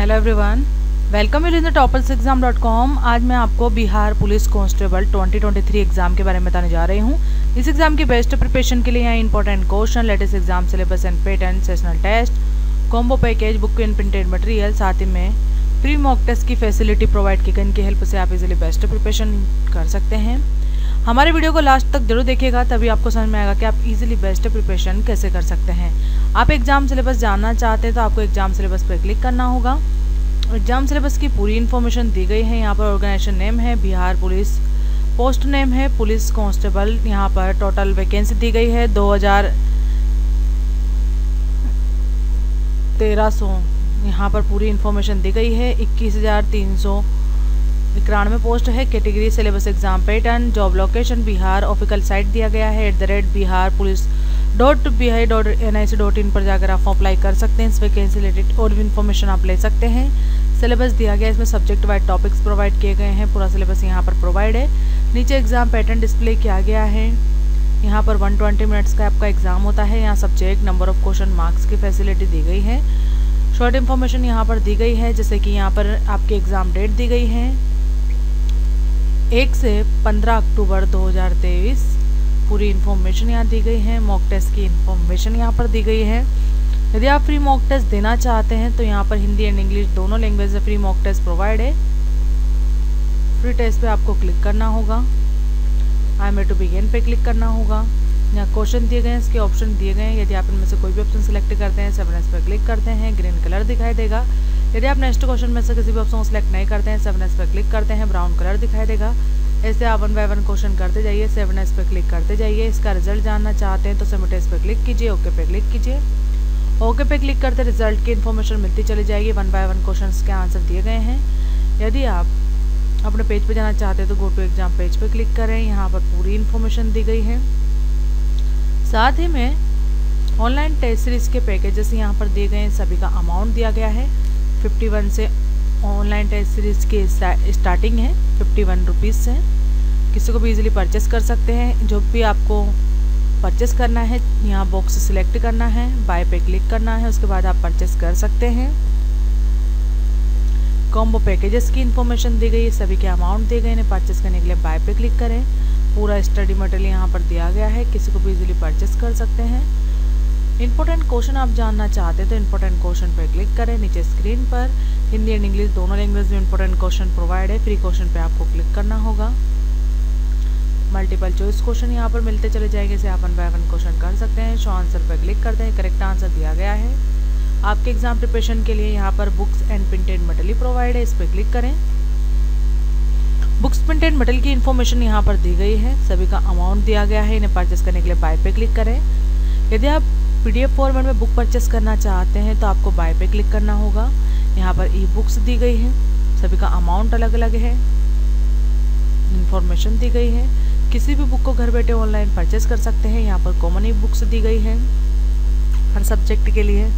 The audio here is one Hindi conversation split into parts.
Hello everyone welcome you in the toppers exam dot com आज मैं आपको बिहार पुलिस कांस्टेबल 2023 एग्ज़ाम के बारे में बताने जा रही हूँ। इस एग्ज़ाम की बेस्ट प्रिपरेशन के लिए यहाँ important question latest exam syllabus and pattern sessional test combo package book and printed material साथ ही में प्री मॉक टेस्ट की फैसिलिटी प्रोवाइड की गई। इनकी हेल्प से आप इजिली बेस्ट प्रिपरेशन कर सकते हैं। हमारे वीडियो को लास्ट तक ज़रूर देखिएगा, तभी आपको समझ में आएगा कि आप इजीली बेस्ट प्रिपरेशन कैसे कर सकते हैं। आप एग्ज़ाम सिलेबस जानना चाहते हैं तो आपको एग्ज़ाम सिलेबस पर क्लिक करना होगा। एग्ज़ाम सिलेबस की पूरी इन्फॉर्मेशन दी गई है, यहाँ पर ऑर्गेनाइजेशन नेम है, बिहार पुलिस पोस्ट नेम है, पुलिस कांस्टेबल यहाँ पर टोटल वैकेंसी दी गई है, दो हज़ार तेरह सौ, यहाँ पर पूरी इन्फॉर्मेशन दी गई है, इक्कीस हज़ार तीन सौ इक्यानवे पोस्ट है, category syllabus exam pattern, job location, Bihar official site दिया गया है। At the rate Bihar police dot B I dot N I C dot in पर जाकर आप अप्लाई कर सकते हैं। इस वैकेंसी रिलेटेड और भी इन्फॉर्मेशन आप ले सकते हैं। सिलेबस दिया गया, इसमें सब्जेक्ट वाइज टॉपिक्स प्रोवाइड किए गए हैं। पूरा सिलेबस यहाँ पर प्रोवाइड है। नीचे एग्ज़ाम पैटर्न डिस्प्ले किया गया है। यहाँ पर 120 मिनट्स का आपका एग्ज़ाम होता है। यहाँ subject number of question marks की फैसिलिटी दी गई है। शॉर्ट इन्फॉर्मेशन यहाँ पर दी गई है, जैसे कि यहाँ पर आपकी एग्ज़ाम डेट दी गई है। एक से पंद्रह अक्टूबर 2023 पूरी इन्फॉर्मेशन यहाँ दी गई है। मॉक टेस्ट की इन्फॉर्मेशन यहाँ पर दी गई है। यदि आप फ्री मॉक टेस्ट देना चाहते हैं तो यहाँ पर हिंदी एंड इंग्लिश दोनों लैंग्वेज में फ्री मॉक टेस्ट प्रोवाइड है। फ्री टेस्ट पे आपको क्लिक करना होगा। आई मे टू बिगेन पे क्लिक करना होगा। यहाँ क्वेश्चन दिए गए हैं, इसके ऑप्शन दिए गए हैं। यदि आप इनमें से कोई भी ऑप्शन सेलेक्ट करते हैं सेवन एस पर क्लिक करते हैं ग्रीन कलर दिखाई देगा। यदि आप नेक्स्ट क्वेश्चन में से किसी भी ऑप्शन को सिलेक्ट नहीं करते हैं सेवन एस पर क्लिक करते हैं ब्राउन कलर दिखाई देगा। ऐसे आप वन बाय वन क्वेश्चन करते जाइए सेवन एस पर क्लिक करते जाइए। इसका रिज़ल्ट जानना चाहते हैं तो सेवन एस पर क्लिक कीजिए ओके पे क्लिक कीजिए। ओके पे क्लिक करते रिज़ल्ट की इन्फॉर्मेशन मिलती चली जाएगी वन बाय वन क्वेश्चन के आंसर दिए गए हैं। यदि आप अपने पेज पे जाना चाहते हैं तो गो टू एग्ज़ाम पेज पे क्लिक करें। यहाँ पर पूरी इन्फॉर्मेशन दी गई है। साथ ही में ऑनलाइन टेस्ट सीरीज़ के पैकेजेस यहाँ पर दिए गए हैं। सभी का अमाउंट दिया गया है। 51 से ऑनलाइन टेस्ट सीरीज़ की स्टार्टिंग है। फिफ्टी वन रुपीज़ से। किसी को भी इजीली परचेस कर सकते हैं। जो भी आपको परचेस करना है, यहाँ बॉक्स सिलेक्ट करना है। बाय पे क्लिक करना है। उसके बाद आप परचेस कर सकते हैं। कॉम्बो पैकेजेस की इन्फॉर्मेशन दी गई है। सभी के अमाउंट दिए गए हैं। परचेस करने के लिए बाय पे क्लिक करें। पूरा स्टडी मटेरियल यहाँ पर दिया गया है, किसी को भी इजीली परचेस कर सकते हैं। इंपॉर्टेंट क्वेश्चन आप जानना चाहते हैं तो इंपॉर्टेंट क्वेश्चन पर क्लिक करें नीचे स्क्रीन पर। हिंदी एंड इंग्लिश दोनों लैंग्वेज में इंपॉर्टेंट क्वेश्चन प्रोवाइड है फ्री क्वेश्चन पर आपको क्लिक करना होगा। मल्टीपल चॉइस क्वेश्चन यहाँ पर मिलते चले जाएँगे, इसे आप वन बाय वन क्वेश्चन कर सकते हैं। शो आंसर पर क्लिक करते हैं करेक्ट आंसर दिया गया है। आपके एग्ज़ाम प्रिपरेशन के लिए यहाँ पर books and printed material provide है, इस पर क्लिक करें। बुक्स प्रिंटेड मटेरियल की इन्फॉर्मेशन यहाँ पर दी गई है। सभी का अमाउंट दिया गया है। इन्हें परचेस करने के लिए बाय पे क्लिक करें। यदि आप पीडीएफ फॉर्मेट में बुक परचेस करना चाहते हैं तो आपको बाय पे क्लिक करना होगा। यहाँ पर ई बुक्स दी गई है। सभी का अमाउंट अलग अलग है। इंफॉर्मेशन दी गई है। किसी भी बुक को घर बैठे ऑनलाइन परचेस कर सकते हैं। यहाँ पर कॉमन ई बुक्स दी गई है। हर सब्जेक्ट के लिए।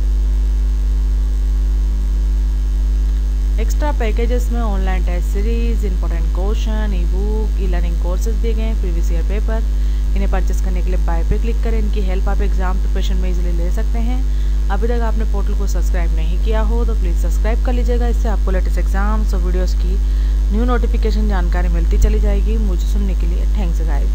एक्स्ट्रा पैकेजेस में online test series important question e book e learning courses दिए गए हैं प्रीवियस ईयर पेपर इन्हें परचेस करने के लिए बाय पे क्लिक करें। इनकी हेल्प आप एग्ज़ाम प्रिपरेशन में इजीली ले सकते हैं। अभी तक आपने पोर्टल को सब्सक्राइब नहीं किया हो तो प्लीज़ सब्सक्राइब कर लीजिएगा। इससे आपको लेटेस्ट एग्ज़ाम्स और वीडियोज़ की न्यू नोटिफिकेशन जानकारी मिलती चली जाएगी। मुझे सुनने के लिए थैंक्स गाइस